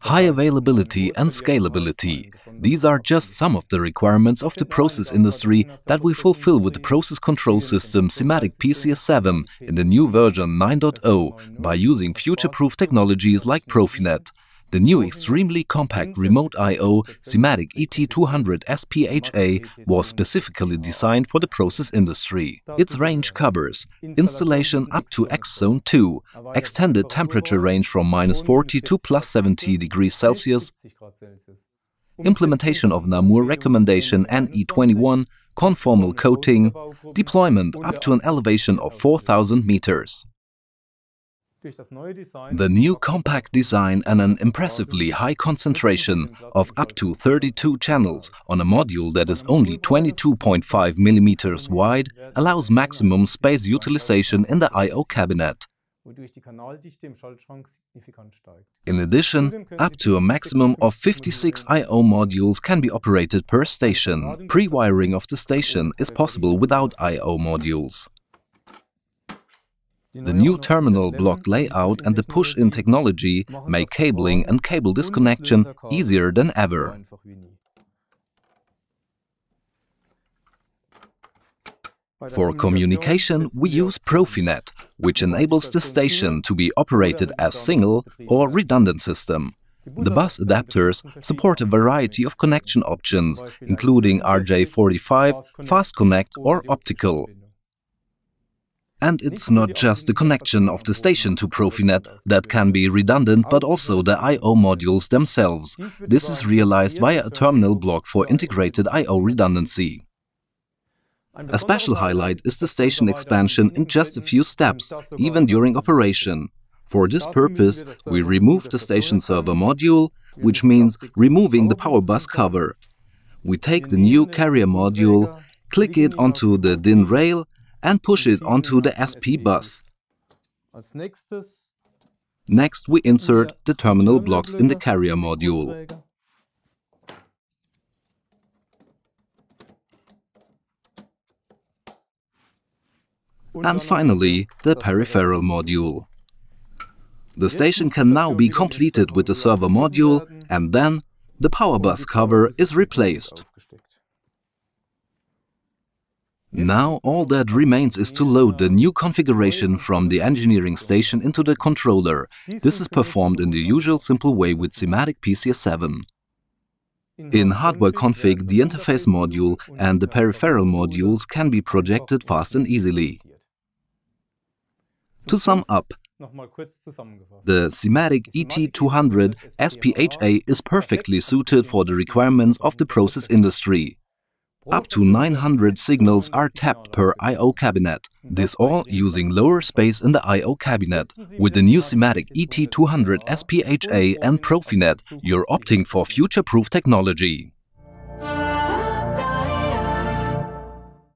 High availability and scalability. These are just some of the requirements of the process industry that we fulfill with the process control system SIMATIC PCS7 in the new version 9.0 by using future-proof technologies like Profinet. The new extremely compact remote I.O. SIMATIC ET 200SP HA was specifically designed for the process industry. Its range covers installation up to Ex Zone 2, extended temperature range from minus 40 to plus 70 degrees Celsius, implementation of Namur recommendation NE21, conformal coating, deployment up to an elevation of 4000 meters. The new compact design and an impressively high concentration of up to 32 channels on a module that is only 22.5 mm wide allows maximum space utilization in the I.O. cabinet. In addition, up to a maximum of 56 I.O. modules can be operated per station. Pre-wiring of the station is possible without I.O. modules. The new terminal block layout and the push-in technology make cabling and cable disconnection easier than ever. For communication, we use Profinet, which enables the station to be operated as single or redundant system. The bus adapters support a variety of connection options, including RJ45, Fast Connect or optical. And it's not just the connection of the station to Profinet that can be redundant, but also the I.O. modules themselves. This is realized via a terminal block for integrated I.O. redundancy. A special highlight is the station expansion in just a few steps, even during operation. For this purpose, we remove the station server module, which means removing the power bus cover. We take the new carrier module, click it onto the DIN rail and push it onto the SP bus. Next, we insert the terminal blocks in the carrier module. And finally, the peripheral module. The station can now be completed with the server module and then the power bus cover is replaced. Now all that remains is to load the new configuration from the engineering station into the controller. This is performed in the usual simple way with SIMATIC PCS7. In hardware config, the interface module and the peripheral modules can be projected fast and easily. To sum up, the SIMATIC ET200 SPHA is perfectly suited for the requirements of the process industry. Up to 900 signals are tapped per I.O. cabinet, this all using lower space in the I.O. cabinet. With the new SIMATIC ET 200SP HA and Profinet, you're opting for future-proof technology.